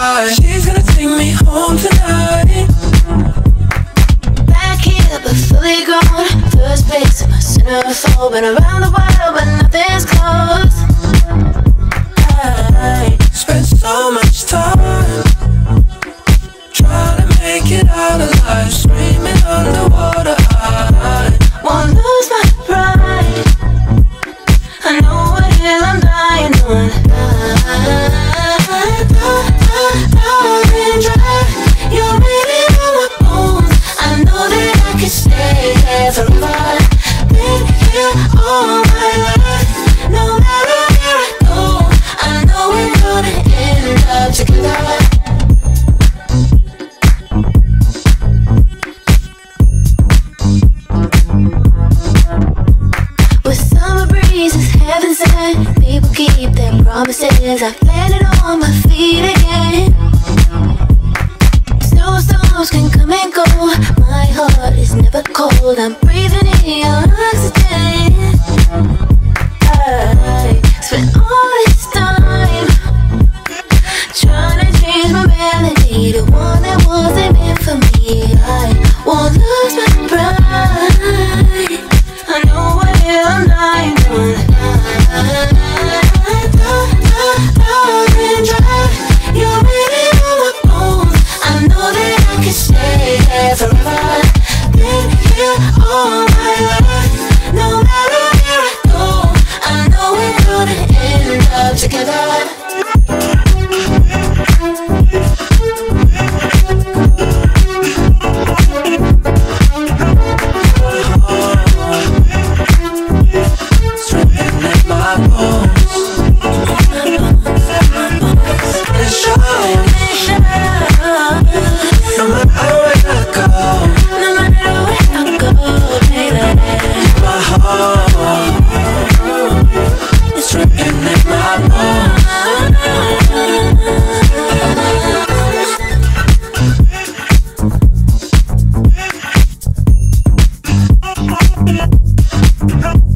high. She's gonna take me home tonight. Back here, but fully grown. First place, I'm a centerfold. Been around the world, but nothing's close. I spent so much time trying to make it out alive, screaming underwater. Breezes, People keep their promises. I've landed on my feet again. Snowstorms can come and go. My heart is never cold. I'm forever. Been here all No.